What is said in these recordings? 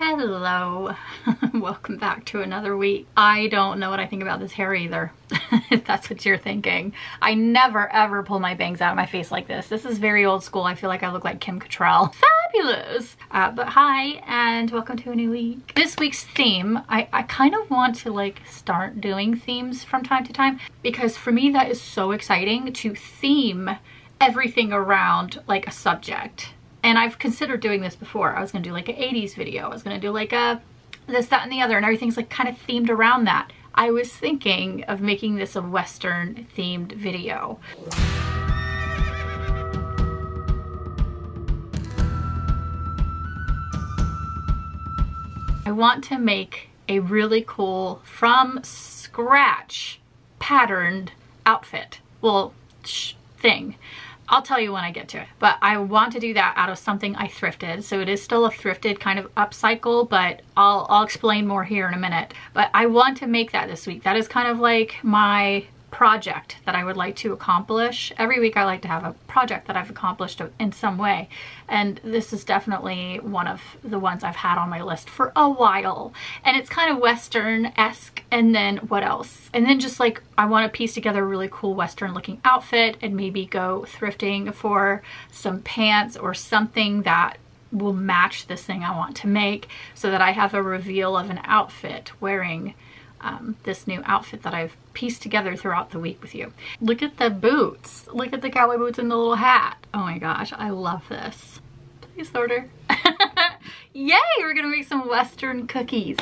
Hello, welcome back to another week. I don't know what I think about this hair either, if that's what you're thinking. I never ever pull my bangs out of my face like this. This is very old school. I feel like I look like Kim Cattrall. Fabulous! Uh, but hi, and welcome to a new week. This week's theme, I, I kind of want to like start doing themes from time to time because for me that is so exciting to theme everything around like a subject and I've considered doing this before. I was gonna do like an 80s video. I was gonna do like a this, that, and the other, and everything's like kind of themed around that. I was thinking of making this a Western themed video. I want to make a really cool, from scratch, patterned outfit. Well, thing. I'll tell you when I get to it. But I want to do that out of something I thrifted. So it is still a thrifted kind of upcycle, but I'll, I'll explain more here in a minute. But I want to make that this week. That is kind of like my project that I would like to accomplish. Every week I like to have a project that I've accomplished in some way. And this is definitely one of the ones I've had on my list for a while. And it's kind of Western-esque. And then what else? And then just like I want to piece together a really cool Western looking outfit and maybe go thrifting for some pants or something that will match this thing I want to make so that I have a reveal of an outfit wearing um, this new outfit that I've pieced together throughout the week with you. Look at the boots. Look at the cowboy boots and the little hat. Oh my gosh, I love this. Please order. Yay, we're gonna make some Western cookies.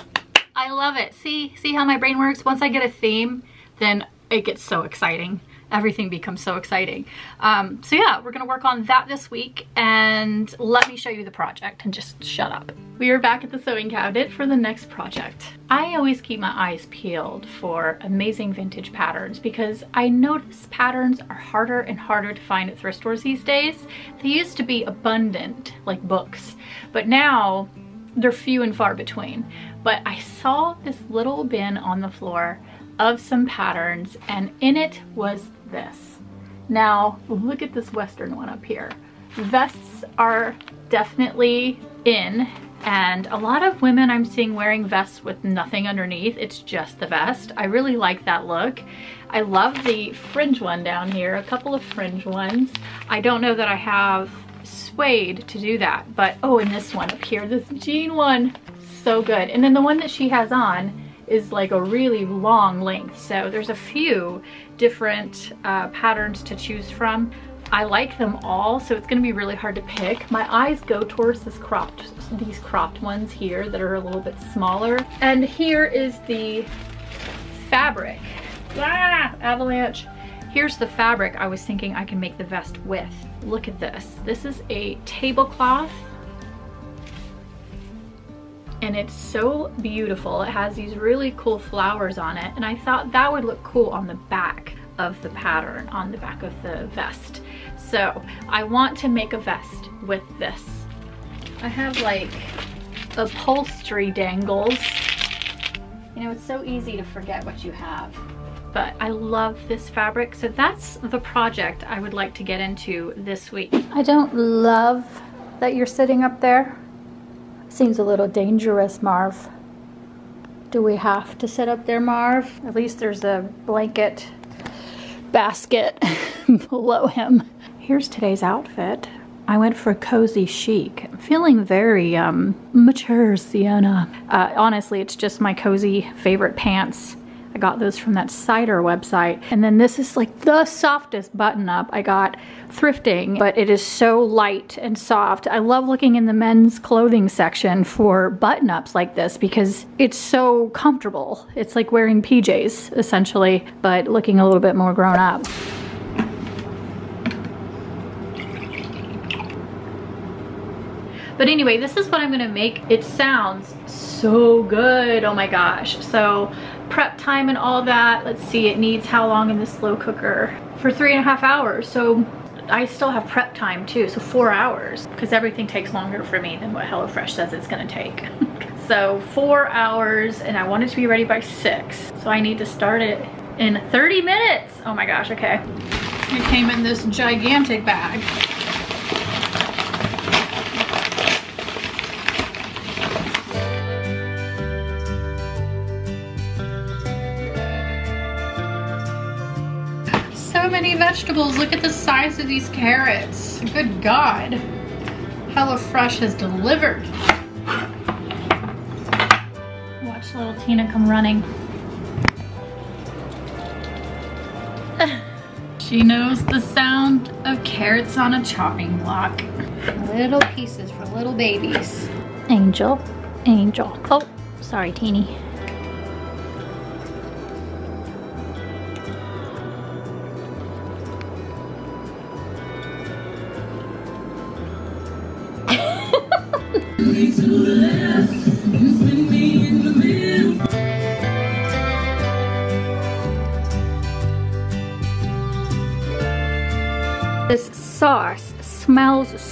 I love it. See, see how my brain works? Once I get a theme, then it gets so exciting everything becomes so exciting. Um, so yeah, we're gonna work on that this week and let me show you the project and just shut up. We are back at the sewing cabinet for the next project. I always keep my eyes peeled for amazing vintage patterns because I notice patterns are harder and harder to find at thrift stores these days. They used to be abundant, like books, but now they're few and far between. But I saw this little bin on the floor of some patterns and in it was this. Now, look at this Western one up here. Vests are definitely in and a lot of women I'm seeing wearing vests with nothing underneath. It's just the vest. I really like that look. I love the fringe one down here, a couple of fringe ones. I don't know that I have suede to do that, but oh, and this one up here, this jean one, so good. And then the one that she has on is like a really long length. So there's a few different uh, patterns to choose from. I like them all, so it's gonna be really hard to pick. My eyes go towards this cropped, these cropped ones here that are a little bit smaller. And here is the fabric. Ah, avalanche. Here's the fabric I was thinking I can make the vest with. Look at this. This is a tablecloth and it's so beautiful. It has these really cool flowers on it and I thought that would look cool on the back of the pattern, on the back of the vest. So I want to make a vest with this. I have like upholstery dangles. You know, it's so easy to forget what you have but I love this fabric. So that's the project I would like to get into this week. I don't love that you're sitting up there. Seems a little dangerous, Marv. Do we have to sit up there, Marv? At least there's a blanket basket below him. Here's today's outfit. I went for cozy chic. I'm feeling very um, mature Seanna. Uh, honestly, it's just my cozy favorite pants I got those from that cider website. And then this is like the softest button up I got thrifting, but it is so light and soft. I love looking in the men's clothing section for button ups like this because it's so comfortable. It's like wearing PJs essentially, but looking a little bit more grown up. But anyway, this is what I'm gonna make. It sounds so good, oh my gosh. So prep time and all that. Let's see, it needs how long in the slow cooker? For three and a half hours. So I still have prep time too, so four hours, because everything takes longer for me than what HelloFresh says it's gonna take. so four hours, and I want it to be ready by six. So I need to start it in 30 minutes. Oh my gosh, okay. It came in this gigantic bag. Vegetables. Look at the size of these carrots. Good God. HelloFresh has delivered. Watch little Tina come running. she knows the sound of carrots on a chopping block. Little pieces for little babies. Angel, Angel. Oh, sorry, Teeny.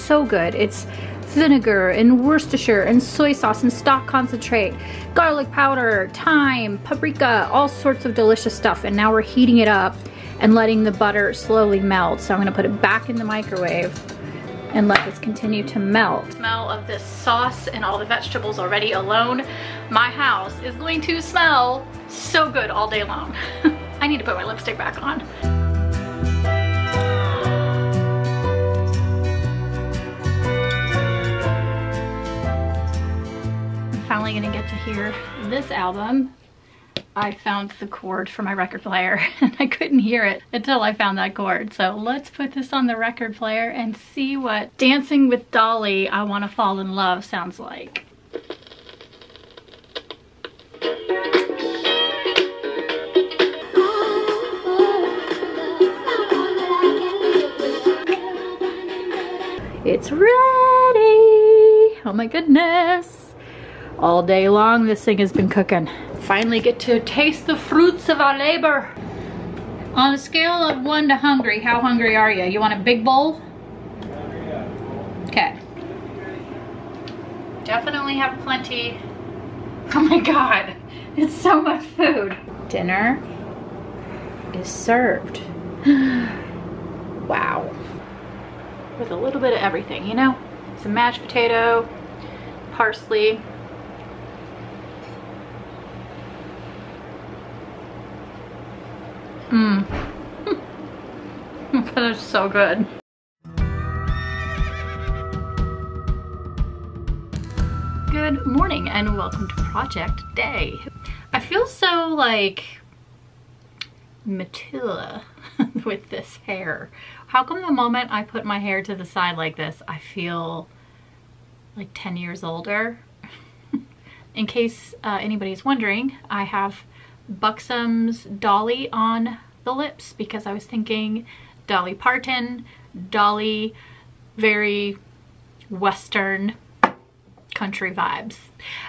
So good. It's vinegar and Worcestershire and soy sauce and stock concentrate, garlic powder, thyme, paprika, all sorts of delicious stuff. And now we're heating it up and letting the butter slowly melt. So I'm gonna put it back in the microwave and let this continue to melt. Smell of this sauce and all the vegetables already alone, my house is going to smell so good all day long. I need to put my lipstick back on. Finally gonna get to hear this album. I found the cord for my record player and I couldn't hear it until I found that cord. So let's put this on the record player and see what Dancing with Dolly, I Wanna Fall in Love sounds like. It's ready! Oh my goodness! All day long this thing has been cooking. Finally get to taste the fruits of our labor. On a scale of one to hungry, how hungry are you? You want a big bowl? Okay. Definitely have plenty. Oh my God, it's so much food. Dinner is served. wow. With a little bit of everything, you know? Some mashed potato, parsley, Mmm. that is so good. Good morning and welcome to Project Day. I feel so like Matilda with this hair. How come the moment I put my hair to the side like this, I feel like 10 years older? In case uh, anybody's wondering, I have Buxom's Dolly on the lips because I was thinking Dolly Parton, Dolly, very Western country vibes.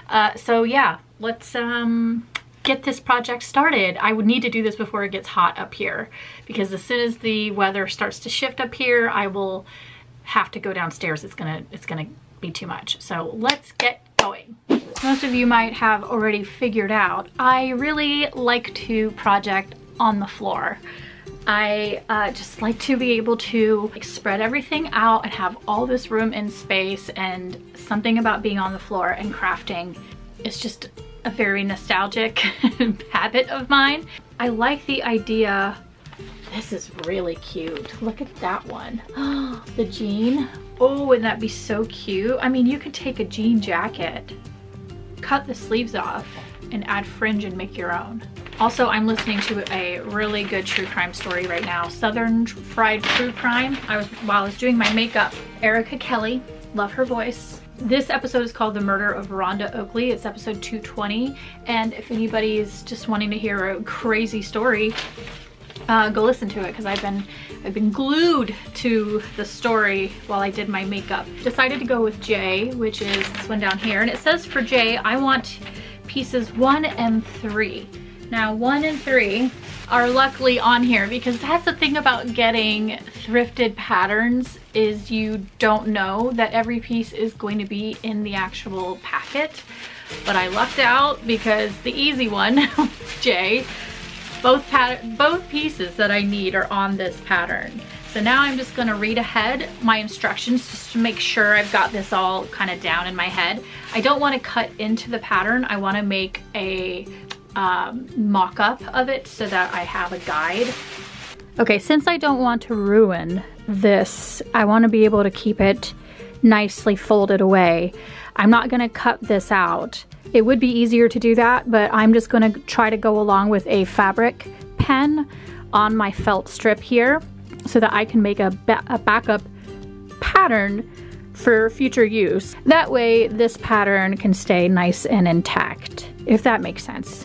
Uh, so yeah, let's um, get this project started. I would need to do this before it gets hot up here because as soon as the weather starts to shift up here, I will have to go downstairs. It's gonna, it's gonna be too much. So let's get going. Most of you might have already figured out, I really like to project on the floor. I uh, just like to be able to like, spread everything out and have all this room and space and something about being on the floor and crafting is just a very nostalgic habit of mine. I like the idea, this is really cute. Look at that one. the jean. Oh, wouldn't that be so cute? I mean, you could take a jean jacket, cut the sleeves off, and add fringe and make your own. Also, I'm listening to a really good true crime story right now. Southern Fried True Crime. I was While I was doing my makeup, Erica Kelley, love her voice. This episode is called The Murder of Rhonda Oakley. It's episode 220. And if anybody is just wanting to hear a crazy story, uh, go listen to it because I've been I've been glued to the story while I did my makeup. Decided to go with J, which is this one down here. And it says for J, I want pieces one and three. Now one and three are luckily on here because that's the thing about getting thrifted patterns is you don't know that every piece is going to be in the actual packet. But I lucked out because the easy one, J, both, both pieces that I need are on this pattern. So now I'm just gonna read ahead my instructions just to make sure I've got this all kind of down in my head. I don't wanna cut into the pattern. I wanna make a um, mock-up of it so that I have a guide. Okay, since I don't want to ruin this, I want to be able to keep it nicely folded away. I'm not going to cut this out. It would be easier to do that, but I'm just going to try to go along with a fabric pen on my felt strip here so that I can make a, ba a backup pattern for future use. That way this pattern can stay nice and intact, if that makes sense.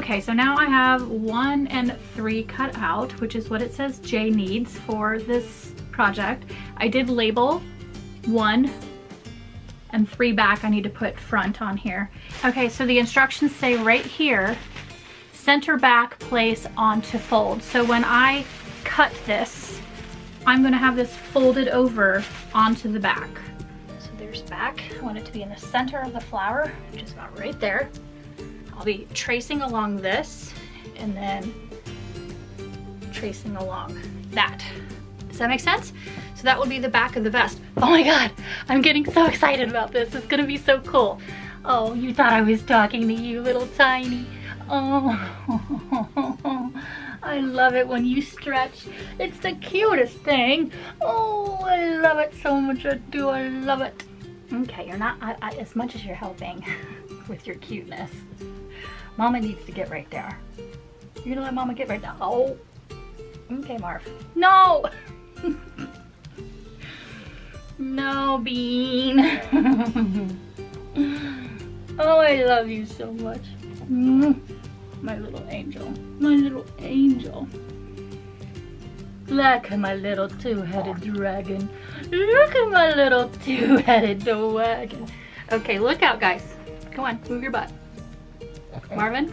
Okay, so now I have one and three cut out, which is what it says Jay needs for this project. I did label one and three back. I need to put front on here. Okay, so the instructions say right here, center back place onto fold. So when I cut this, I'm gonna have this folded over onto the back. So there's back. I want it to be in the center of the flower, which is about right there. I'll be tracing along this and then tracing along that. Does that make sense? So that will be the back of the vest. Oh my God, I'm getting so excited about this. It's gonna be so cool. Oh, you thought I was talking to you, little tiny. Oh, I love it when you stretch. It's the cutest thing. Oh, I love it so much. I do, I love it. Okay, you're not I, I, as much as you're helping with your cuteness. Mama needs to get right there. You're gonna let mama get right there. Oh. Okay, Marv. No! no, Bean. oh, I love you so much. Mm. My little angel. My little angel. Look at my little two-headed dragon. Look at my little two-headed dragon. Okay, look out, guys. Come on, move your butt. Marvin?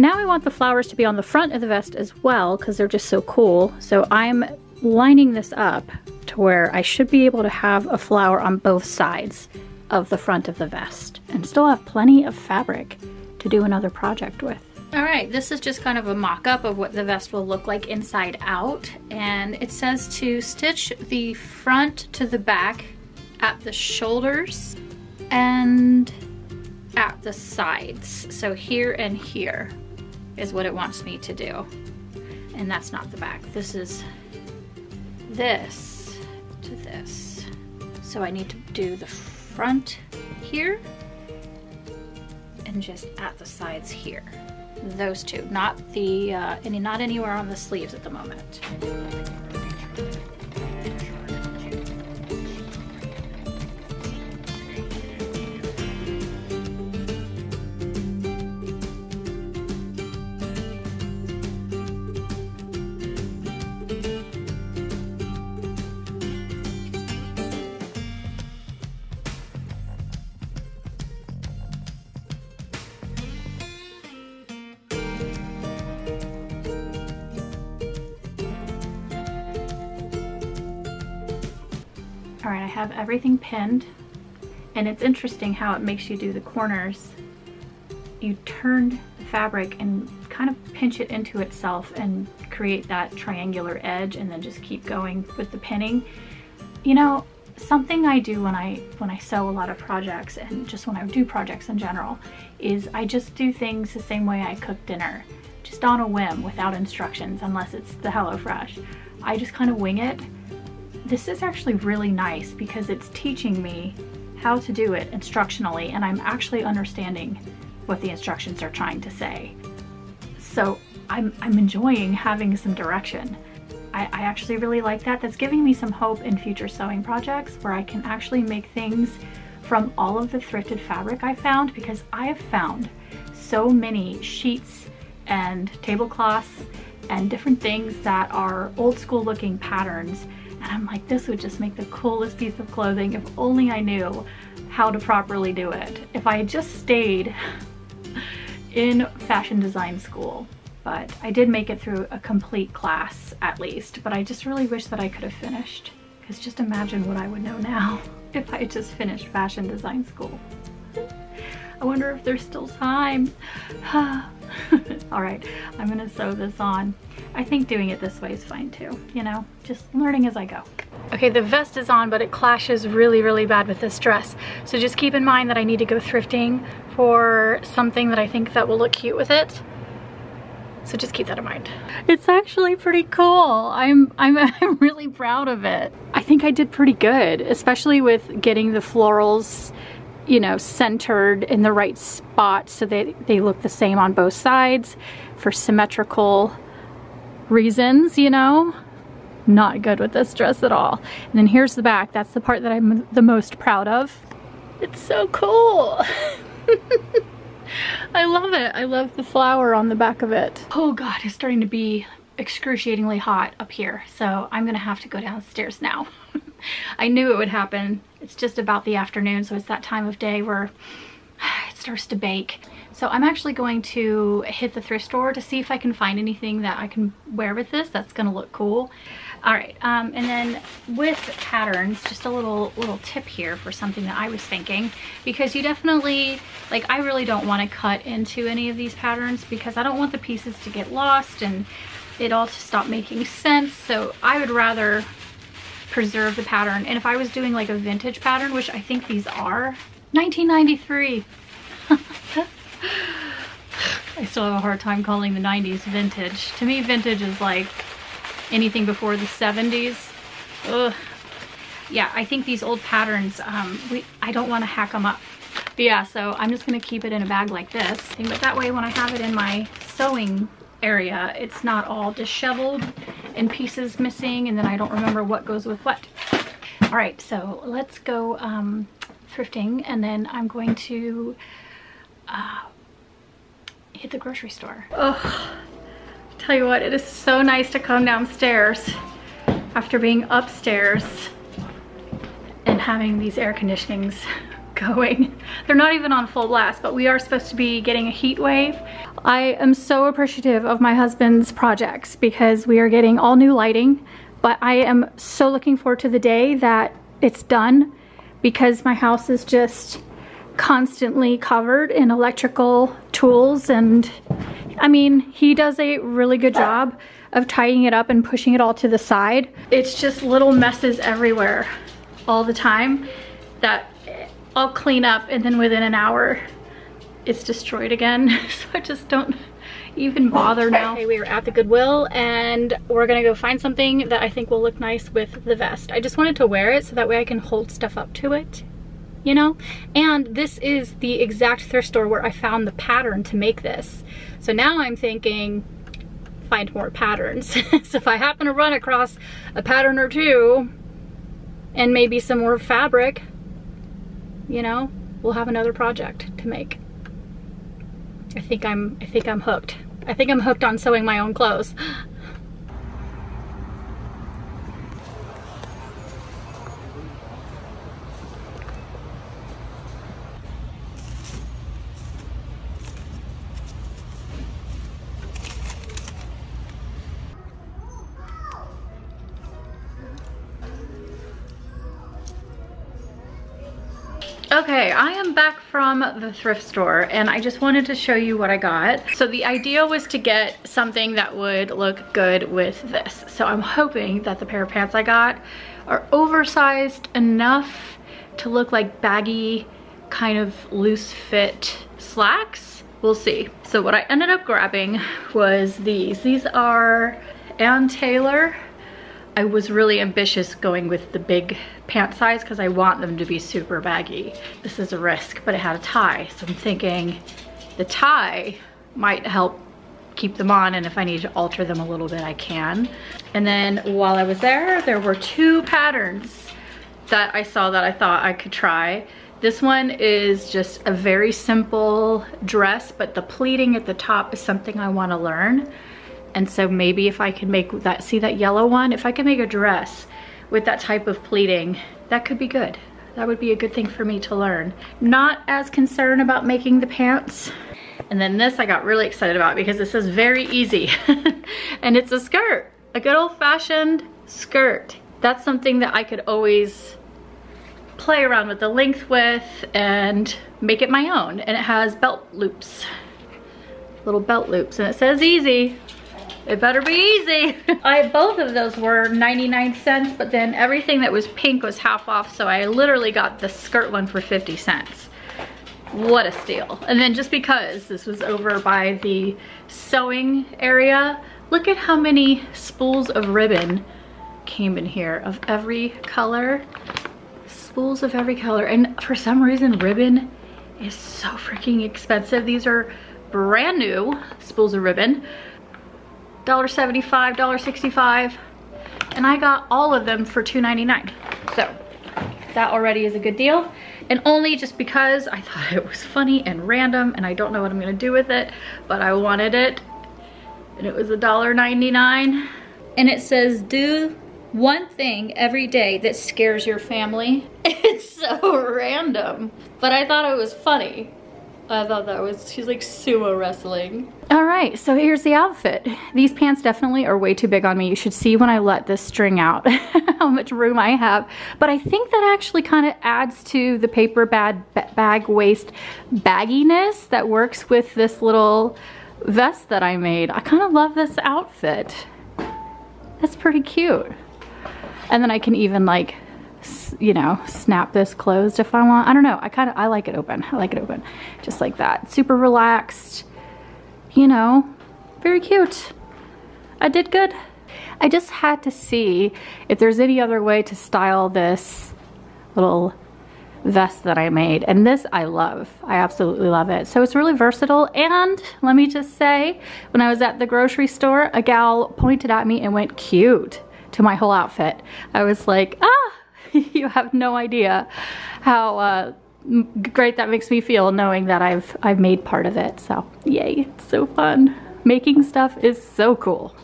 now we want the flowers to be on the front of the vest as well because they're just so cool. So I'm lining this up to where I should be able to have a flower on both sides of the front of the vest and still have plenty of fabric to do another project with. All right, this is just kind of a mock-up of what the vest will look like inside out. And it says to stitch the front to the back at the shoulders and at the sides. So here and here is what it wants me to do. And that's not the back. This is this to this. So I need to do the front here and just at the sides here those two, not the uh, any not anywhere on the sleeves at the moment. Everything pinned and it's interesting how it makes you do the corners. You turn the fabric and kind of pinch it into itself and create that triangular edge and then just keep going with the pinning. You know, something I do when I when I sew a lot of projects and just when I do projects in general is I just do things the same way I cook dinner just on a whim without instructions unless it's the HelloFresh. I just kind of wing it this is actually really nice because it's teaching me how to do it instructionally and I'm actually understanding what the instructions are trying to say. So I'm, I'm enjoying having some direction. I, I actually really like that. That's giving me some hope in future sewing projects where I can actually make things from all of the thrifted fabric I found because I have found so many sheets and tablecloths and different things that are old school looking patterns and I'm like, this would just make the coolest piece of clothing if only I knew how to properly do it. If I had just stayed in fashion design school. But I did make it through a complete class at least, but I just really wish that I could have finished. Because just imagine what I would know now. if I had just finished fashion design school. I wonder if there's still time. All right, I'm gonna sew this on. I think doing it this way is fine too, you know, just learning as I go. Okay, the vest is on, but it clashes really, really bad with this dress. So just keep in mind that I need to go thrifting for something that I think that will look cute with it. So just keep that in mind. It's actually pretty cool. I'm, I'm, I'm really proud of it. I think I did pretty good, especially with getting the florals you know, centered in the right spot so that they look the same on both sides for symmetrical reasons, you know. Not good with this dress at all. And then here's the back. That's the part that I'm the most proud of. It's so cool. I love it. I love the flower on the back of it. Oh God, it's starting to be excruciatingly hot up here. So I'm gonna have to go downstairs now. I knew it would happen. It's just about the afternoon, so it's that time of day where it starts to bake. So I'm actually going to hit the thrift store to see if I can find anything that I can wear with this that's gonna look cool. All right, um, and then with patterns, just a little little tip here for something that I was thinking, because you definitely, like I really don't wanna cut into any of these patterns because I don't want the pieces to get lost and it all to stop making sense. So I would rather preserve the pattern. And if I was doing like a vintage pattern, which I think these are, 1993. I still have a hard time calling the 90s vintage. To me, vintage is like anything before the 70s. Ugh. Yeah, I think these old patterns, um, we, I don't want to hack them up. But yeah, so I'm just going to keep it in a bag like this. But that way when I have it in my sewing area, it's not all disheveled and pieces missing and then I don't remember what goes with what. All right, so let's go um, thrifting and then I'm going to uh, hit the grocery store. Oh, tell you what, it is so nice to come downstairs after being upstairs and having these air conditionings going. They're not even on full blast, but we are supposed to be getting a heat wave. I am so appreciative of my husband's projects because we are getting all new lighting, but I am so looking forward to the day that it's done because my house is just constantly covered in electrical tools and I mean, he does a really good job of tying it up and pushing it all to the side. It's just little messes everywhere all the time that I'll clean up and then within an hour it's destroyed again. so I just don't even bother now. Okay, we are at the Goodwill and we're gonna go find something that I think will look nice with the vest. I just wanted to wear it so that way I can hold stuff up to it, you know? And this is the exact thrift store where I found the pattern to make this. So now I'm thinking, find more patterns. so if I happen to run across a pattern or two and maybe some more fabric, you know, we'll have another project to make. I think I'm I think I'm hooked. I think I'm hooked on sewing my own clothes. Okay, I am back from the thrift store and I just wanted to show you what I got. So the idea was to get something that would look good with this. So I'm hoping that the pair of pants I got are oversized enough to look like baggy, kind of loose fit slacks. We'll see. So what I ended up grabbing was these. These are Ann Taylor I was really ambitious going with the big pant size because I want them to be super baggy. This is a risk, but it had a tie. So I'm thinking the tie might help keep them on and if I need to alter them a little bit, I can. And then while I was there, there were two patterns that I saw that I thought I could try. This one is just a very simple dress, but the pleating at the top is something I wanna learn. And so maybe if I can make that, see that yellow one? If I can make a dress with that type of pleating, that could be good. That would be a good thing for me to learn. Not as concerned about making the pants. And then this I got really excited about because this is very easy. and it's a skirt, a good old fashioned skirt. That's something that I could always play around with the length with and make it my own. And it has belt loops, little belt loops. And it says easy. It better be easy. I both of those were 99 cents, but then everything that was pink was half off. So I literally got the skirt one for 50 cents. What a steal. And then just because this was over by the sewing area, look at how many spools of ribbon came in here of every color. Spools of every color. And for some reason, ribbon is so freaking expensive. These are brand new spools of ribbon. $1.75, $1.65. And I got all of them for $2.99. So that already is a good deal. And only just because I thought it was funny and random and I don't know what I'm gonna do with it, but I wanted it. And it was $1.99. And it says, do one thing every day that scares your family. It's so random, but I thought it was funny. I thought that was, she's like sumo wrestling. All right, so here's the outfit. These pants definitely are way too big on me. You should see when I let this string out how much room I have. But I think that actually kind of adds to the paper bag, bag waist bagginess that works with this little vest that I made. I kind of love this outfit. That's pretty cute. And then I can even like you know, snap this closed if I want. I don't know. I kind of, I like it open. I like it open. Just like that. Super relaxed, you know, very cute. I did good. I just had to see if there's any other way to style this little vest that I made. And this I love. I absolutely love it. So it's really versatile. And let me just say, when I was at the grocery store, a gal pointed at me and went cute to my whole outfit. I was like, ah, you have no idea how uh, great that makes me feel knowing that I've, I've made part of it. So yay, it's so fun. Making stuff is so cool.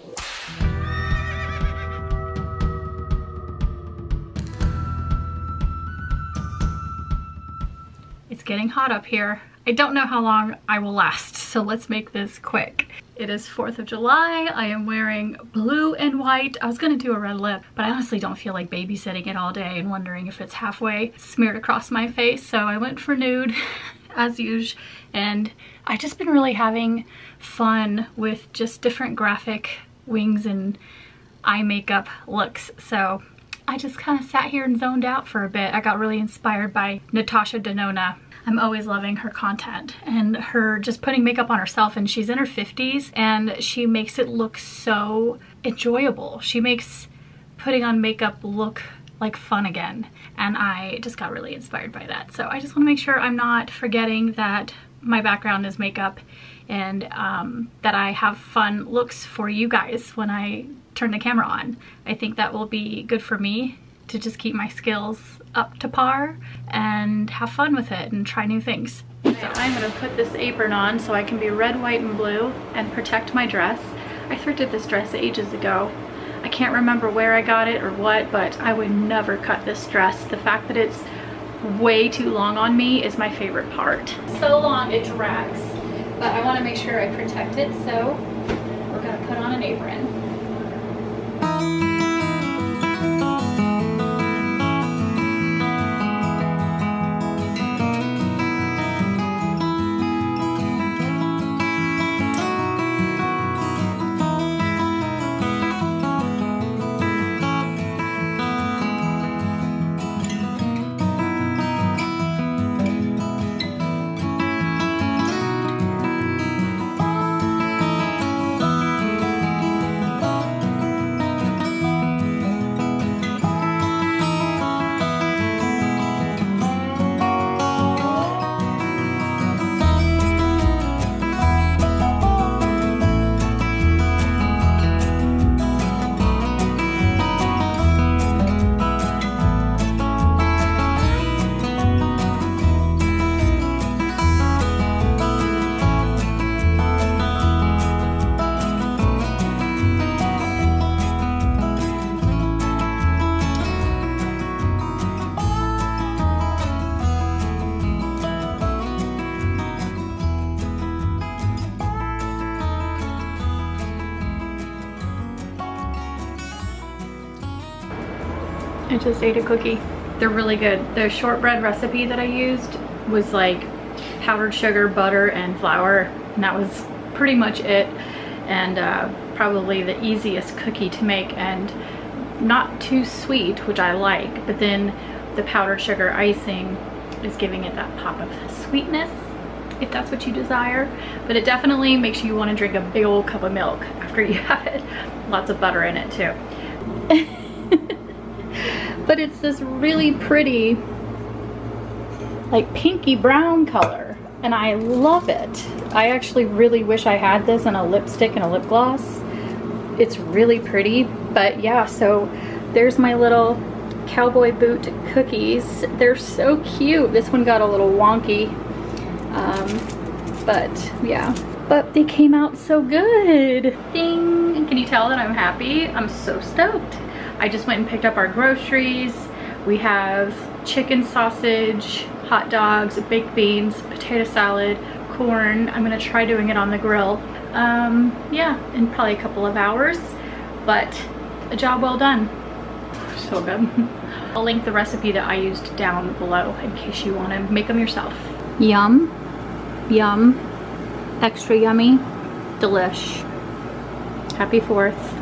It's getting hot up here. I don't know how long I will last, so let's make this quick. It is 4th of July. I am wearing blue and white. I was gonna do a red lip, but I honestly don't feel like babysitting it all day and wondering if it's halfway smeared across my face. So I went for nude as usual. And I've just been really having fun with just different graphic wings and eye makeup looks. So I just kind of sat here and zoned out for a bit. I got really inspired by Natasha Denona I'm always loving her content and her just putting makeup on herself and she's in her 50s and she makes it look so enjoyable. She makes putting on makeup look like fun again and I just got really inspired by that. So I just want to make sure I'm not forgetting that my background is makeup and um, that I have fun looks for you guys when I turn the camera on. I think that will be good for me to just keep my skills up to par and have fun with it and try new things. So I'm gonna put this apron on so I can be red, white, and blue and protect my dress. I thrifted this dress ages ago. I can't remember where I got it or what, but I would never cut this dress. The fact that it's way too long on me is my favorite part. So long it drags, but I wanna make sure I protect it, so we're gonna put on an apron. I just ate a cookie. They're really good. The shortbread recipe that I used was like powdered sugar, butter, and flour. And that was pretty much it. And uh, probably the easiest cookie to make and not too sweet, which I like. But then the powdered sugar icing is giving it that pop of sweetness if that's what you desire. But it definitely makes you want to drink a big old cup of milk after you have it. Lots of butter in it too. but it's this really pretty like pinky brown color and I love it. I actually really wish I had this in a lipstick and a lip gloss. It's really pretty, but yeah, so there's my little cowboy boot cookies. They're so cute. This one got a little wonky, um, but yeah. But they came out so good. Ding! Can you tell that I'm happy? I'm so stoked. I just went and picked up our groceries. We have chicken sausage, hot dogs, baked beans, potato salad, corn. I'm gonna try doing it on the grill. Um, yeah, in probably a couple of hours, but a job well done. So good. I'll link the recipe that I used down below in case you wanna make them yourself. Yum, yum, extra yummy, delish. Happy 4th.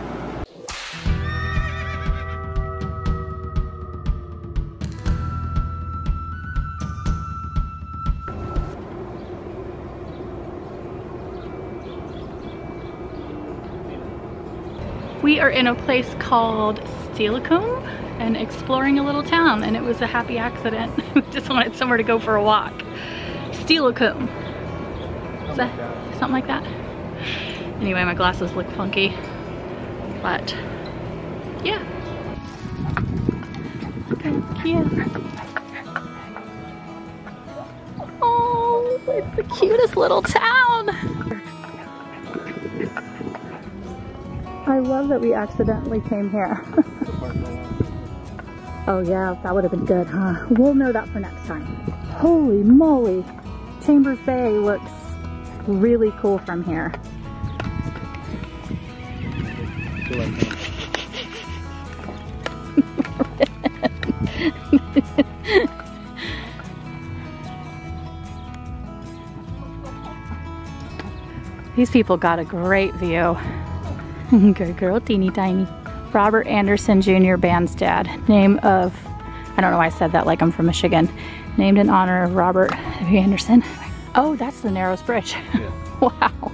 We are in a place called Steilacoom and exploring a little town and it was a happy accident. we just wanted somewhere to go for a walk. Steilacoom. Is that something like that? Anyway, my glasses look funky, but yeah. Thank you. Oh, it's the cutest little town. I love that we accidentally came here. oh yeah, that would have been good, huh? We'll know that for next time. Holy moly! Chambers Bay looks really cool from here. These people got a great view. Good girl, teeny tiny. Robert Anderson Jr. Band's dad. Name of, I don't know why I said that like I'm from Michigan. Named in honor of Robert Anderson. Oh, that's the Narrows Bridge. Yeah. wow.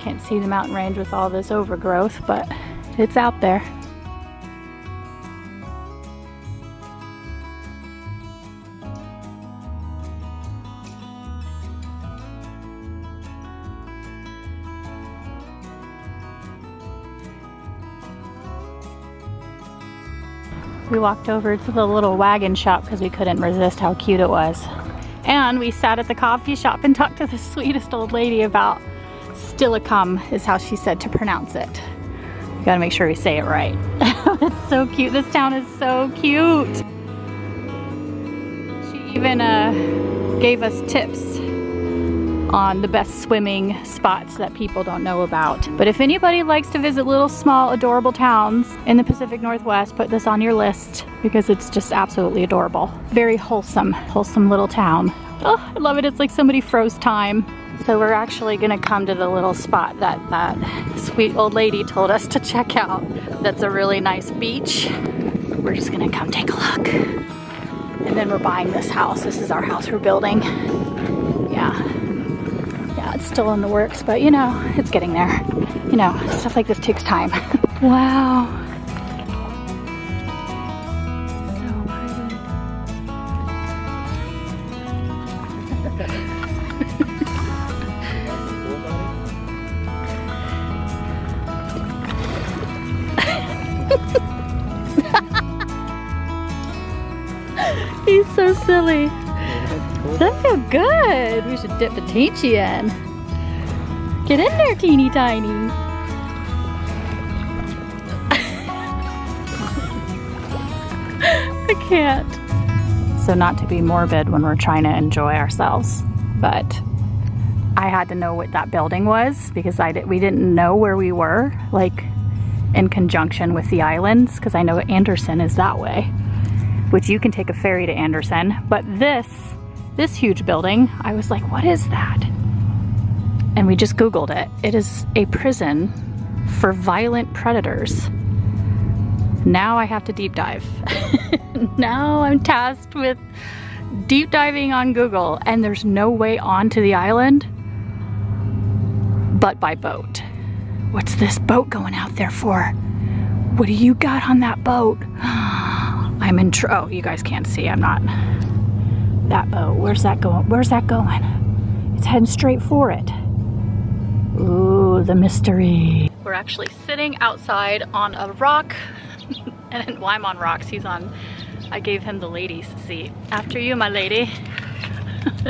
Can't see the mountain range with all this overgrowth, but it's out there. We walked over to the little wagon shop because we couldn't resist how cute it was. And we sat at the coffee shop and talked to the sweetest old lady about Stillicum is how she said to pronounce it. We gotta make sure we say it right. it's so cute. This town is so cute. She even uh, gave us tips on the best swimming spots that people don't know about. But if anybody likes to visit little small adorable towns in the Pacific Northwest, put this on your list because it's just absolutely adorable. Very wholesome, wholesome little town. Oh, I love it. It's like somebody froze time. So we're actually gonna come to the little spot that that sweet old lady told us to check out. That's a really nice beach. We're just gonna come take a look. And then we're buying this house. This is our house we're building. Yeah, it's still in the works, but you know, it's getting there. You know, stuff like this takes time. wow. He's so silly. That feel good. We should dip the teachy in. Get in there, teeny tiny. I can't. So not to be morbid when we're trying to enjoy ourselves, but I had to know what that building was because I did, we didn't know where we were. Like in conjunction with the islands because I know Anderson is that way, which you can take a ferry to Anderson. But this, this huge building, I was like, what is that? And we just Googled it. It is a prison for violent predators. Now I have to deep dive. now I'm tasked with deep diving on Google and there's no way onto the island but by boat. What's this boat going out there for? What do you got on that boat? I'm in oh, you guys can't see, I'm not. That boat, where's that going? Where's that going? It's heading straight for it. Ooh, the mystery. We're actually sitting outside on a rock. and while I'm on rocks, he's on, I gave him the ladies seat. After you, my lady.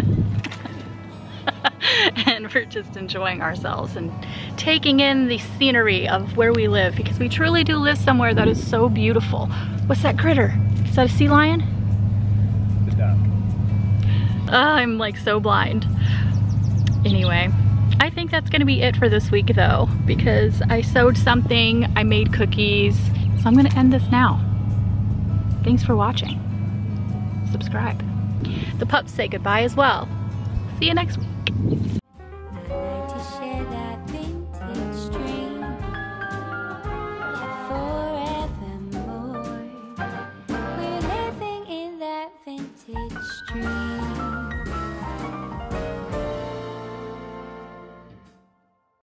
and we're just enjoying ourselves and taking in the scenery of where we live because we truly do live somewhere that is so beautiful. What's that critter? Is that a sea lion? Uh, I'm like so blind. Anyway, I think that's gonna be it for this week though because I sewed something, I made cookies, so I'm gonna end this now. Thanks for watching. Subscribe. The pups say goodbye as well. See you next week.